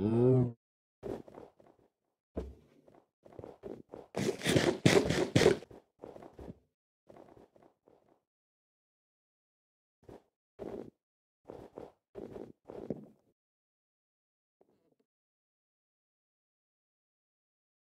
Mm.